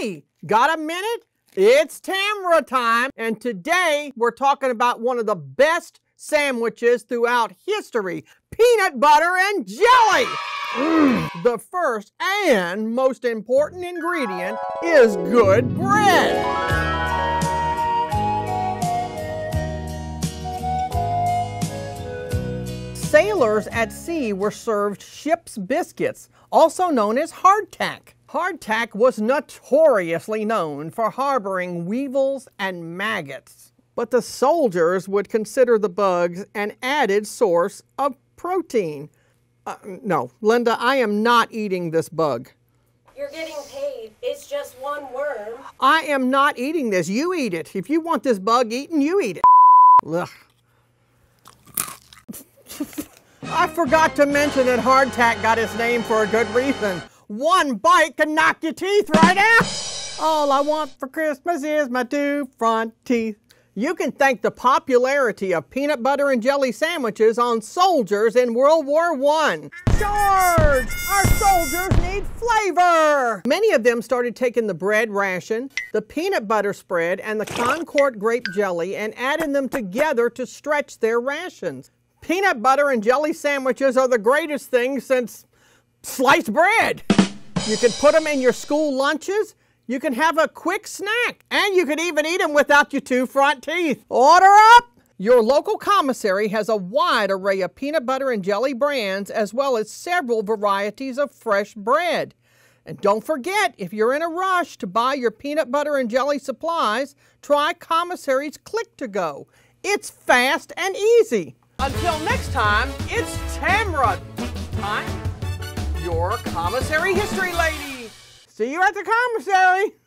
Hey, got a minute? It's Tamara time, and today we're talking about one of the best sandwiches throughout history peanut butter and jelly. Mm. The first and most important ingredient is good bread. Sailors at sea were served ship's biscuits, also known as hardtack. Hardtack was notoriously known for harboring weevils and maggots, but the soldiers would consider the bugs an added source of protein. Uh, no, Linda, I am not eating this bug. You're getting paid. It's just one worm. I am not eating this. You eat it. If you want this bug eaten, you eat it. Ugh. I forgot to mention that hardtack got its name for a good reason. One bite can knock your teeth right out. All I want for Christmas is my two front teeth. You can thank the popularity of peanut butter and jelly sandwiches on soldiers in World War I. George, our soldiers need flavor. Many of them started taking the bread ration, the peanut butter spread, and the Concord grape jelly and adding them together to stretch their rations. Peanut butter and jelly sandwiches are the greatest thing since sliced bread. You can put them in your school lunches. You can have a quick snack. And you can even eat them without your two front teeth. Order up! Your local commissary has a wide array of peanut butter and jelly brands as well as several varieties of fresh bread. And don't forget, if you're in a rush to buy your peanut butter and jelly supplies, try Commissary's Click to Go. It's fast and easy. Until next time, it's Tamara time, your commissary history lady. See you at the commissary.